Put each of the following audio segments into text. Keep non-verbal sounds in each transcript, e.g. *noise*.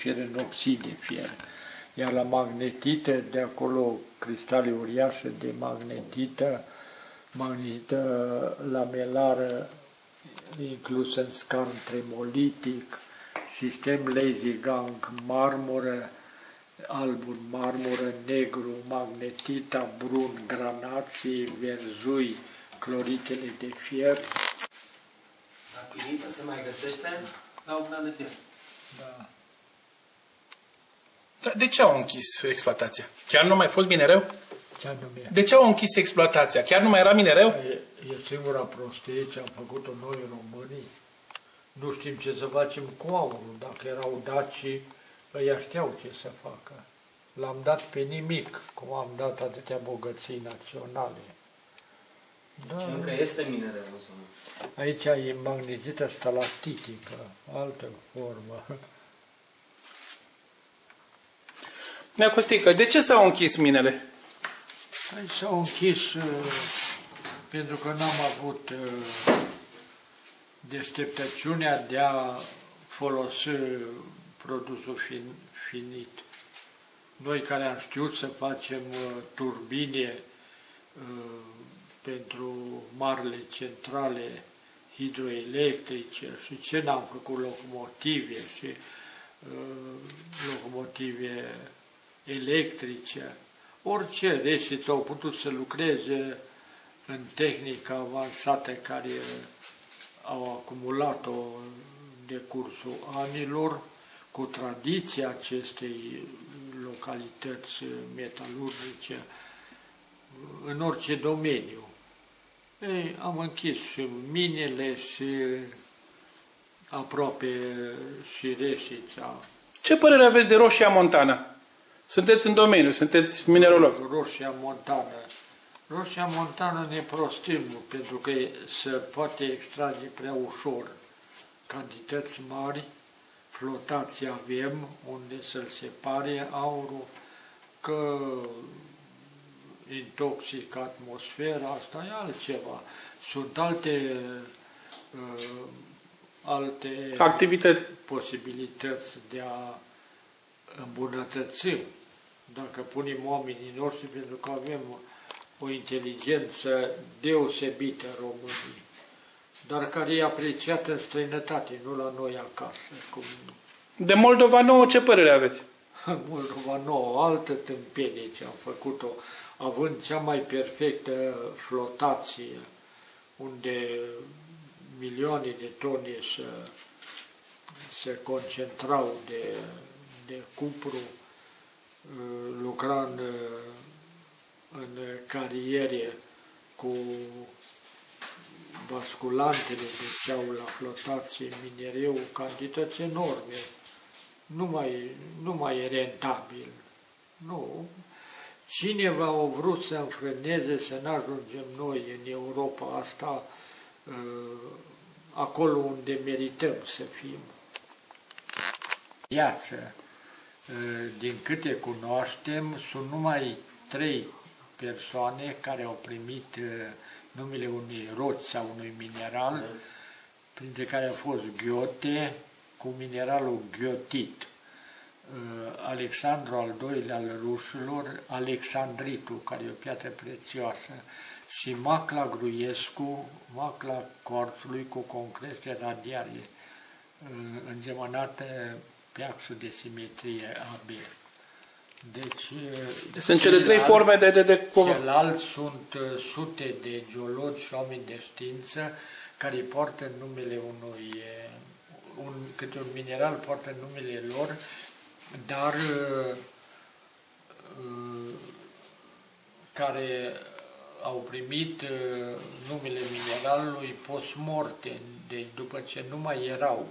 fier în oxid de fier. Iar la magnetită, de acolo cristale uriașe de magnetită, magnetită lamelară, inclusă în scarn tremolitic, sistem lazy gang, marmură, albul, marmură, negru, magnetita, brun, granații, verzui, cloritele de fier. Rapinită se mai găsește la un de fier. Da. Dar de ce au închis exploatația? Chiar nu mai fost minereu? Ce anume? De ce au închis exploatația? Chiar nu mai era minereu? E, e singura prostie ce am făcut-o noi românii. Nu știm ce să facem cu aurul. Dacă erau dacii, ăia știau ce să facă. L-am dat pe nimic, cum am dat atâtea bogății naționale. Da. Și încă este minereu, nu sunt. Aici e magnezită stalactitică, altă formă. *laughs* Nea Costică, de ce s-au închis minele? Păi s-au închis uh, pentru că n-am avut uh, deșteptăciunea de a folosi produsul fin, finit. Noi care am știut să facem uh, turbine uh, pentru marile centrale hidroelectrice și ce n-am făcut locomotive și uh, locomotive electrice, orice reșiți au putut să lucreze în tehnică avansată care au acumulat-o de cursul anilor, cu tradiția acestei localități metalurgice în orice domeniu. Ei, am închis și minele și aproape și reșița. Ce părere aveți de Roșia Montana? Sunteți în domeniu, sunteți minerolog. Roșia Montană. Roșia Montană ne prostim pentru că se poate extrage prea ușor cantități mari, flotații avem unde să-l separe aurul, că intoxic atmosfera, asta e altceva. Sunt alte, uh, alte activități, posibilități de a îmbunătăți dacă punem oamenii noștri, pentru că avem o inteligență deosebită românii, dar care e apreciată în străinătate, nu la noi acasă. Cum... De Moldova nouă ce părere aveți? *laughs* Moldova nouă, altă tâmpenie ce am făcut-o, având cea mai perfectă flotație, unde milioane de tone se, se concentrau de, de cupru, lucra în, în cariere cu basculantele duceau la flotație minereu cantități enorme. Nu mai, nu mai e rentabil. Nu. Cineva a vrut să înfrâneze să ne ajungem noi în Europa asta acolo unde merităm să fim. Viață din câte cunoaștem, sunt numai trei persoane care au primit uh, numele unui roci sau unui mineral, printre care a fost Ghiote cu mineralul ghiotit, uh, Alexandru al II-lea al rușilor, Alexandritu, care e o piatră prețioasă, și Macla Gruiescu, Macla Corțului cu concrete radiare, uh, îngemănată pe axul de simetrie AB. Deci, sunt cele trei forme de... de, de... Celălalt sunt uh, sute de geologi și oameni de știință care poartă numele unui, uh, un, câte un mineral poartă numele lor, dar uh, care au primit numele mineralului post-morte, deci după ce nu mai erau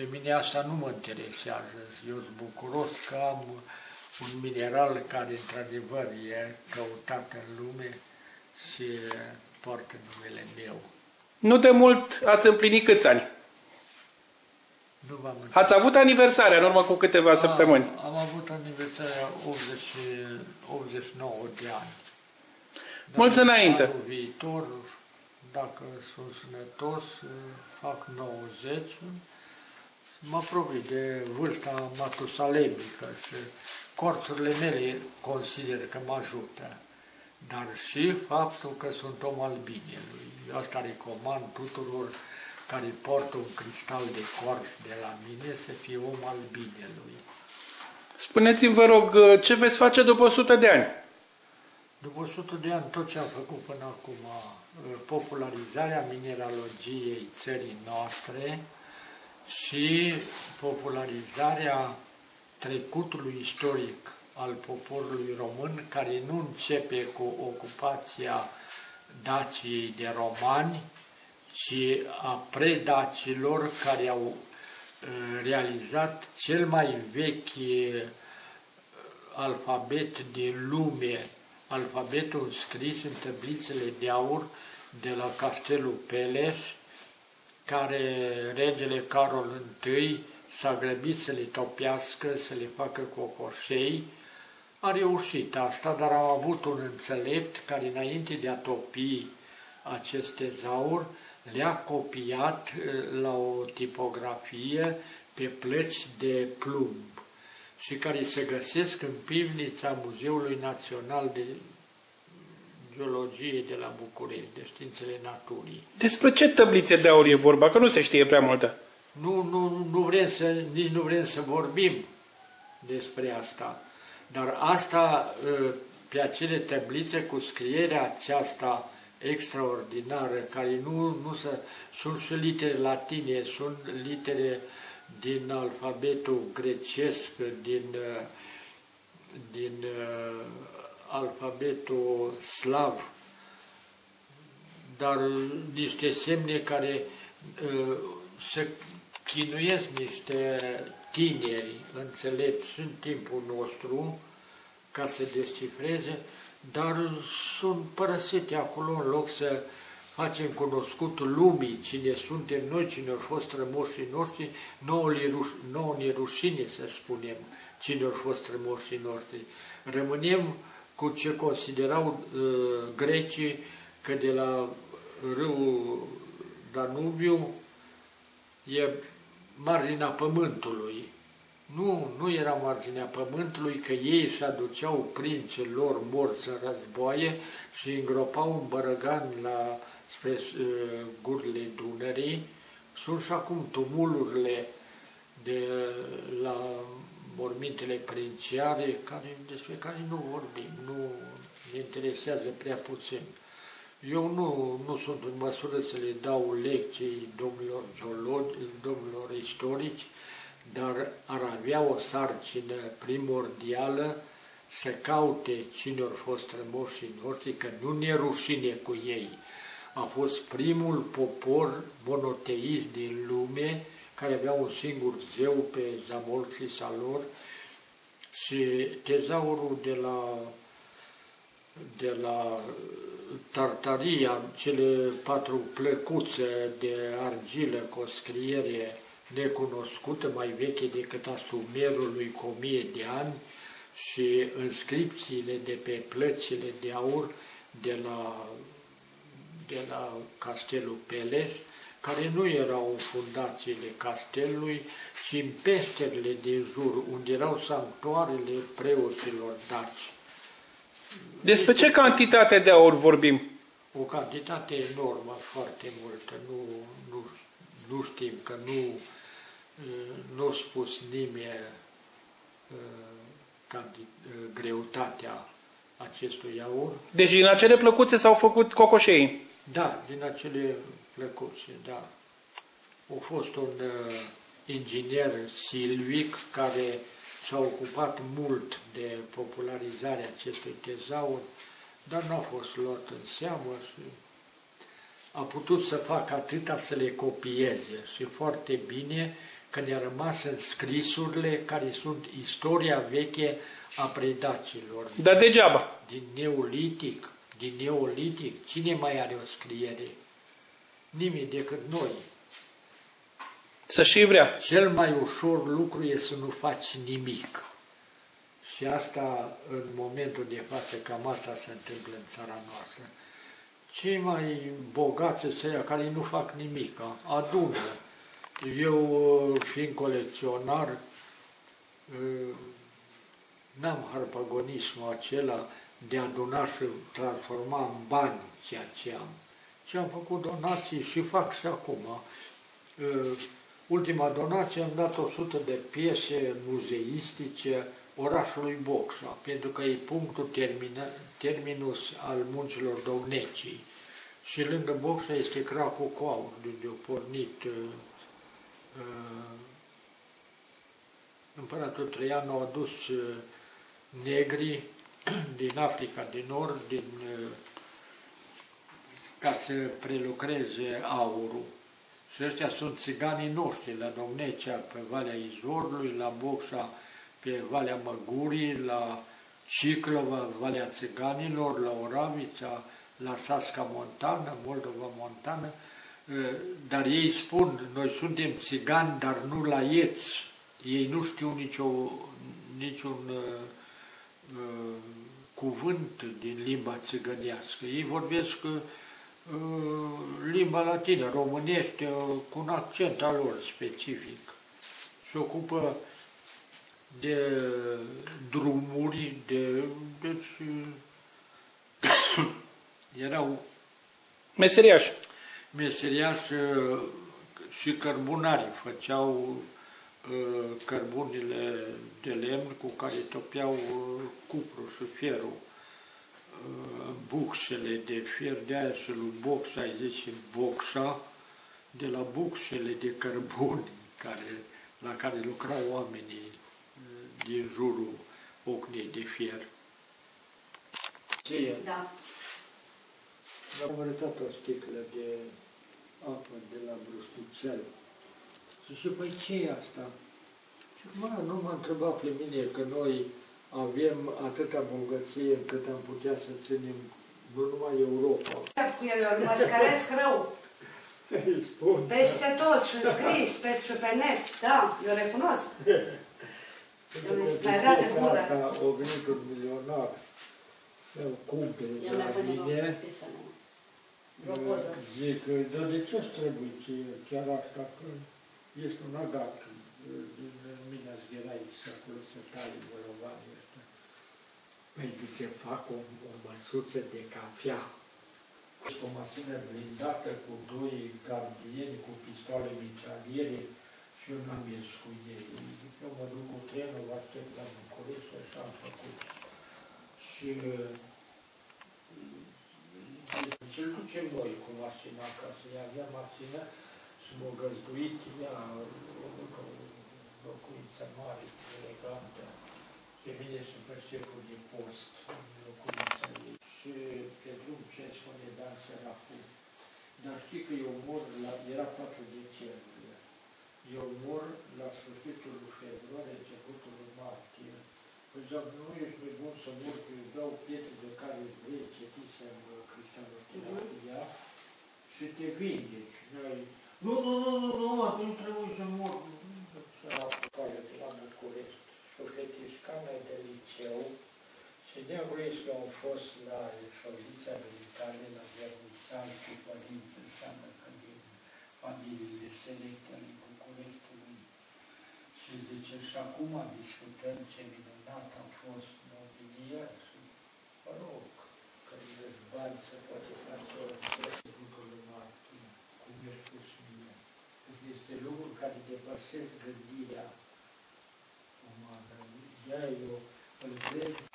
pe mine asta nu mă interesează. Eu sunt bucuros că am un mineral care într-adevăr e căutat în lume și poartă numele meu. Nu de mult ați împlinit câți ani? Nu v-am Ați avut aniversarea în urmă cu câteva am, săptămâni. Am avut aniversarea 80, 89 de ani. Mulți înainte. Anul viitor, dacă sunt sănătos, fac 90 mă apropii de vârsta matusalemică și corțurile mele consider că mă ajută, dar și faptul că sunt om al binelui. Asta recomand tuturor care poartă un cristal de corț de la mine să fie om al binelui. Spuneți-mi, vă rog, ce veți face după 100 de ani? După 100 de ani, tot ce am făcut până acum, popularizarea mineralogiei țării noastre și popularizarea trecutului istoric al poporului român, care nu începe cu ocupația Daciei de romani, ci a predacilor care au realizat cel mai vechi alfabet din lume, alfabetul scris în tablițele de aur de la Castelul Peles, care regele Carol I s-a grăbit să le topească, să le facă cocoșei. A reușit asta, dar am avut un înțelept care înainte de a topi aceste zauri, le-a copiat eh, la o tipografie pe plăci de plumb și care se găsesc în pivnița Muzeului Național de Geologie de la București, de Științele Naturii. Despre ce tăblițe de aur e vorba? Că nu se știe prea multă. Nu, nu, nu vrem să, nici nu vrem să vorbim despre asta. Dar asta, ă, pe acele tablițe cu scrierea aceasta extraordinară, care nu, nu să, sunt și litere latine, sunt litere din alfabetul grecesc, din, ă, din ă, alfabetul slav, dar niște semne care uh, se chinuiesc niște tineri înțelepți în timpul nostru ca să descifreze, dar sunt părăsite acolo în loc să facem cunoscutul lumii cine suntem noi, cine au fost rămoșii noștri, nouă, nouă ne rușine să spunem cine au fost rămoșii noștri. Rămânem cu ce considerau uh, grecii că de la râul Danubiu e marginea pământului. Nu, nu era marginea pământului, că ei își aduceau prinții lor morți în războaie și îngropau un bărăgan la, spre uh, gurile Dunării. Sunt și acum tumulurile de la mormintele princiare, care, despre care nu vorbim, nu ne interesează prea puțin. Eu nu, nu sunt în măsură să le dau lecții domnilor geologi, domnilor istorici, dar ar avea o sarcină primordială să caute cine au fost rămoșii noștri, că nu ne rușine cu ei. A fost primul popor monoteist din lume care avea un singur zeu pe zamolclisa lor și tezaurul de la, de la Tartaria, cele patru plăcuțe de argilă cu o scriere necunoscută, mai veche decât a Sumerului cu o mie de ani, și înscripțiile de pe plăcile de aur de la, de la Castelul Peles, care nu erau în fundațiile castelului, ci în peșterile din jur, unde erau sanctuarele preoților daci. Despre ce cantitate de aur vorbim? O cantitate enormă, foarte multă. Nu, nu, nu știm că nu, nu a spus nimeni uh, uh, greutatea acestui aur. Deci din acele plăcuțe s-au făcut cocoșei? Da, din acele plăcuțe, da. A fost un uh, inginer silvic care s-a ocupat mult de popularizarea acestui tezaur, dar nu a fost luat în seamă și a putut să facă atâta să le copieze și foarte bine că ne-a rămas în scrisurile care sunt istoria veche a predacilor. Dar degeaba. Din neolitic, din neolitic, cine mai are o scriere? Nimeni decât noi. Să și vrea. Cel mai ușor lucru e să nu faci nimic. Și asta, în momentul de față, cam asta se întâmplă în țara noastră. Cei mai bogați să care nu fac nimic, adună Eu, fiind colecționar, n-am harpagonismul acela de a dona și transforma în bani ceea ce am. Și am făcut donații și fac și acum. Ultima donație am dat 100 de piese muzeistice orașului Boxa, pentru că e punctul termina, terminus al munților Domnecii. Și lângă Boxa este Cracul Coaur, de unde a pornit uh, uh, împăratul Traian a adus uh, negri din Africa de Nord din, uh, ca să prelucreze aurul. Și ăștia sunt țiganii noștri, la Domnecea, pe Valea Izvorului, la Boxa, pe Valea Măgurii, la Ciclova, Valea Țiganilor, la Oravița, la Sasca Montană, Moldova Montană, dar ei spun, noi suntem țigani, dar nu la ieți. Ei nu știu nicio, niciun uh, cuvânt din limba țigănească. Ei vorbesc uh, limba latină, românește, cu un accent al lor specific. Se ocupă de drumuri, de... Deci, *coughs* erau... Meseriași. Meseriași și cărbunari. Făceau cărbunile de lemn cu care topeau cupru și fierul. Buxele de fier, de aia și lui Boxa, ai zice Boxa, de la buxele de cărbuni care, la care lucrau oamenii din jurul ocnei de fier. Ce e? Da. Am arătat o sticlă de apă de la Brusticel. Și păi ce e asta? Și mă, nu m-a întrebat pe mine că noi avem atâta bogăție încât am putea să ținem nu numai Europa. Cu el îl măscăresc rău. *laughs* Îi spun. Peste tot și scris, peste și pe net. Da, eu recunosc. *laughs* Mai vrea de gură. Asta a venit un milionar să-l cumpere de la mine. Zic, dar de ce trebuie ce chiar asta? Că este un agat din Minas Gerais, acolo să tai bolovanii ăsta. Păi zice, fac o, o măsuță de cafea. O mașină blindată cu doi gardieni, cu pistoale mitraliere și eu n-am ies cu ei. Eu mă duc cu trenul, vă aștept la București și așa am făcut. Și ce ducem noi cu mașina acasă? Ea avea mașină și m-a găzduit ea o locuință mare, elegantă. Pe mine și pe șeful de post în locuința ei. Și pe drum ce spune Dan Serafu. Dar știi că eu mor la, era 4 decembrie. Eu mor la sfârșitul lui februarie, începutul lui martie. Păi zic, nu ești mai bun să mor, că îi dau pietre de care vrei, citisem cristianoterapia uh -huh. și te vindeci. Nu, nu, nu, nu, nu, atunci trebuie să mor. Era aproape de la București și o fetișcană de liceu și neagresc că au fost la expoziția militare la Vernisal cu părinți, înseamnă că din familiile selecte ale Bucureștiului. Și zice, și acum discutăm ce minunat au fost mobilier și mă rog, că îți bani să poate face o înțelegutul lui Martin, cum ești spus mine. Este lucruri care depășesc gândirea umană. De-aia eu îl cred.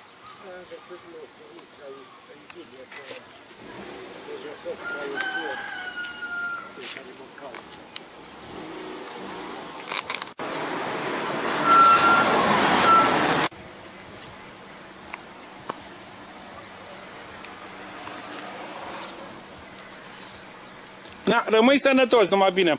Am găsit locul ăsta aici, în Ghilie, că eu găsesc mai ușor pe care mă caută. Na, rămâi sănătos, numai bine.